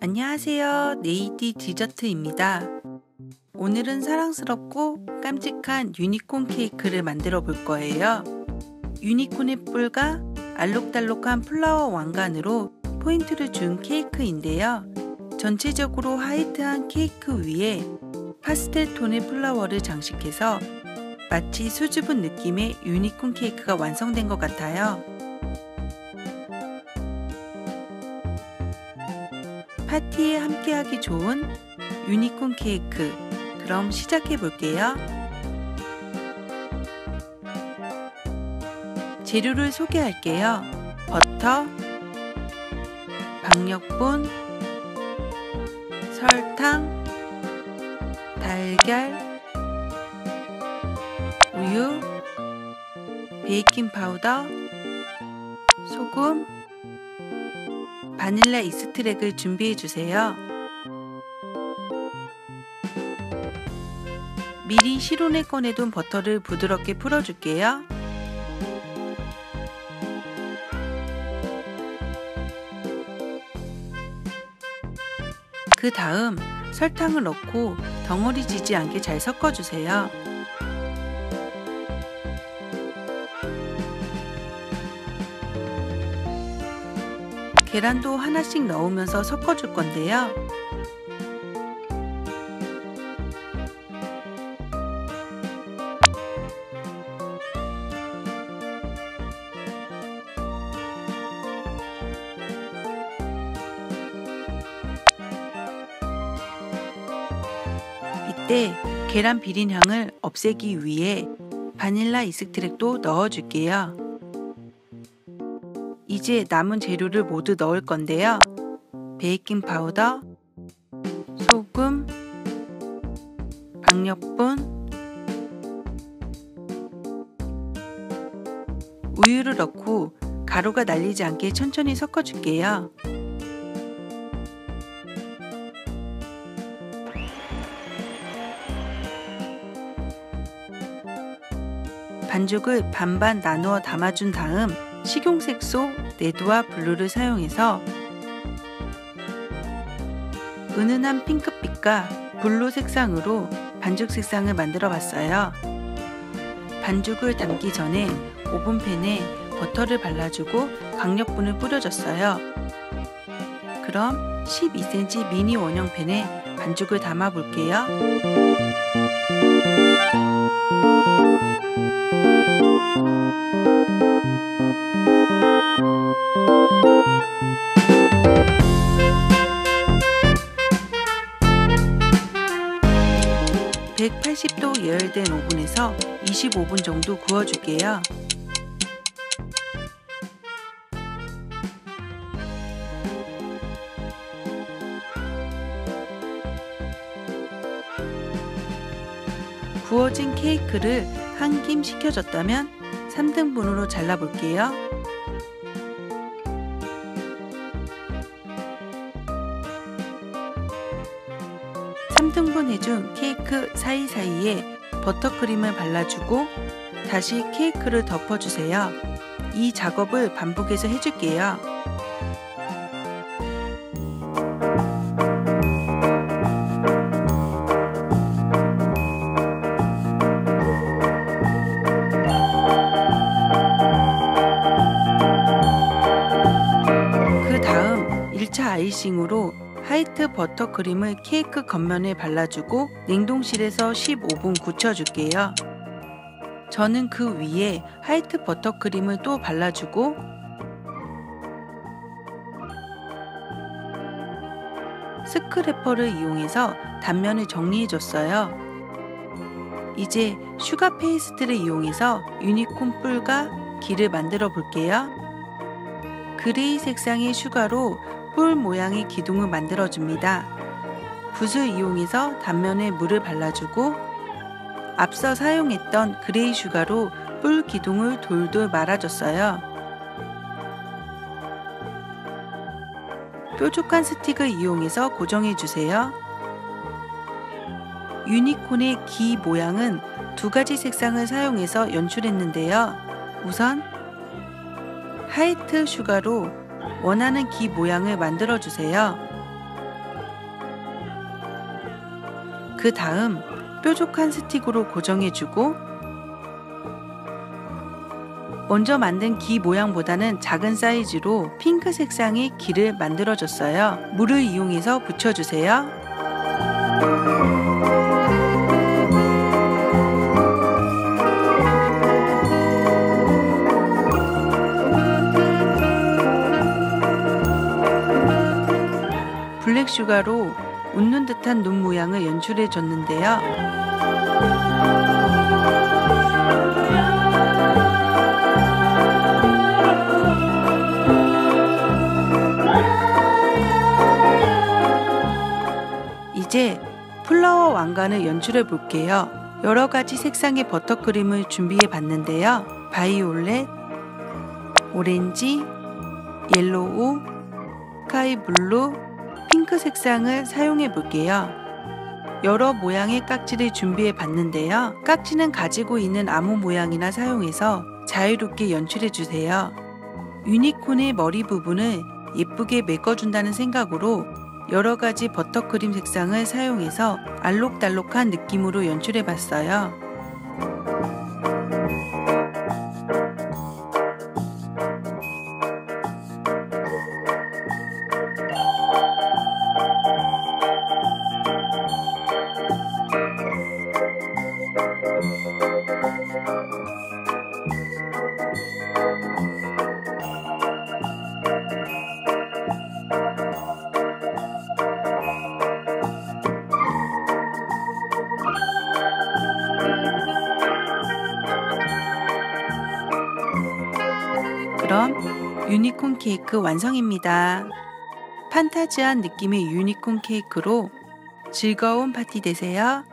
안녕하세요. 레이디 디저트입니다. 오늘은 사랑스럽고 깜찍한 유니콘 케이크를 만들어 볼 거예요. 유니콘의 뿔과 알록달록한 flower 왕관으로 포인트를 준 케이크인데요. 전체적으로 화이트한 케이크 위에 파스텔 톤의 flower를 장식해서 마치 수줍은 느낌의 유니콘 케이크가 완성된 것 같아요. 파티에 함께하기 좋은 유니콘 케이크. 그럼 시작해 볼게요. 재료를 소개할게요. 버터, 박력분, 설탕, 달걀, 우유, 베이킹 파우더, 소금, 바닐라 익스트랙을 준비해 주세요. 미리 실온에 꺼내둔 버터를 부드럽게 풀어줄게요. 그 다음 설탕을 넣고 덩어리 지지 않게 잘 섞어주세요. 계란도 하나씩 넣으면서 섞어줄 건데요. 이때 계란 비린 향을 없애기 위해 바닐라 이스트랙도 넣어줄게요. 이제 남은 재료를 모두 넣을 건데요. 베이킹 파우더, 소금, 박력분, 우유를 넣고 가루가 날리지 않게 천천히 섞어줄게요. 반죽을 반반 나누어 담아준 다음 식용색소 red와 blue를 사용해서 은은한 핑크빛과 blue 색상으로 반죽 색상을 만들어 봤어요. 반죽을 담기 전에 오븐팬에 버터를 발라주고 강력분을 뿌려줬어요. 그럼 12cm 미니 원형팬에 반죽을 담아 볼게요. 180도 예열된 오븐에서 25분 정도 구워줄게요. 구워진 케이크를 한 김 식혀졌다면 3등분으로 잘라볼게요. 3등분 해준 케이크 사이사이에 버터크림을 발라주고 다시 케이크를 덮어주세요. 이 작업을 반복해서 해줄게요. 1차 아이싱으로 화이트 버터 크림을 케이크 겉면에 발라주고 냉동실에서 15분 굳혀줄게요. 저는 그 위에 화이트 버터 크림을 또 발라주고 scraper를 이용해서 단면을 정리해줬어요. 이제 sugar paste를 이용해서 유니콘 뿔과 귀를 만들어 볼게요. gray 색상의 sugar로 뿔 모양의 기둥을 만들어줍니다. 붓을 이용해서 단면에 물을 발라주고 앞서 사용했던 gray sugar로 뿔 기둥을 돌돌 말아줬어요. 뾰족한 스틱을 이용해서 고정해 주세요. 유니콘의 귀 모양은 두 가지 색상을 사용해서 연출했는데요. 우선 white sugar로 원하는 귀 모양을 만들어 주세요. 그 다음 뾰족한 스틱으로 고정해 주고 먼저 만든 귀 모양보다는 작은 사이즈로 핑크 색상의 귀를 만들어 줬어요. 물을 이용해서 붙여주세요. black sugar로 웃는 듯한 눈 모양을 연출해 줬는데요. 이제 flower 왕관을 연출해 볼게요. 여러 가지 색상의 버터크림을 준비해 봤는데요. 바이올렛, 오렌지, yellow, sky blue, 핑크 색상을 사용해 볼게요. 여러 모양의 깍지를 준비해 봤는데요. 깍지는 가지고 있는 아무 모양이나 사용해서 자유롭게 연출해 주세요. 유니콘의 머리 부분을 예쁘게 메꿔준다는 생각으로 여러 가지 버터크림 색상을 사용해서 알록달록한 느낌으로 연출해 봤어요. 유니콘 케이크 완성입니다. 판타지한 느낌의 유니콘 케이크로 즐거운 파티 되세요.